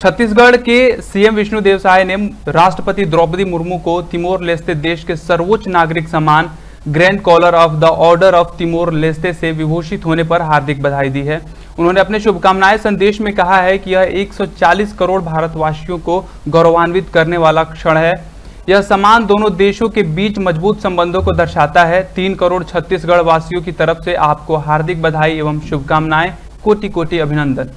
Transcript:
छत्तीसगढ़ के सीएम विष्णुदेव साय ने राष्ट्रपति द्रौपदी मुर्मू को तिमोर लेस्ते देश के सर्वोच्च नागरिक सम्मान grand collar of the order of Timor Leste से विभूषित होने पर हार्दिक बधाई दी है। उन्होंने अपने शुभकामनाएँ संदेश में कहा है कि यह 140 करोड़ भारतवासियों को गौरवान्वित करने वाला क्षण है। यह सम्मान दोनों देशों के बीच मज़बूत संबंधों को दर्शाता है। तीन करोड़ छत्तीसगढ़ वासियों की तरफ़ से आपको हार्दिक बधाई एवं शुभकामनाएँ। कोटि कोटि अभिनंदन।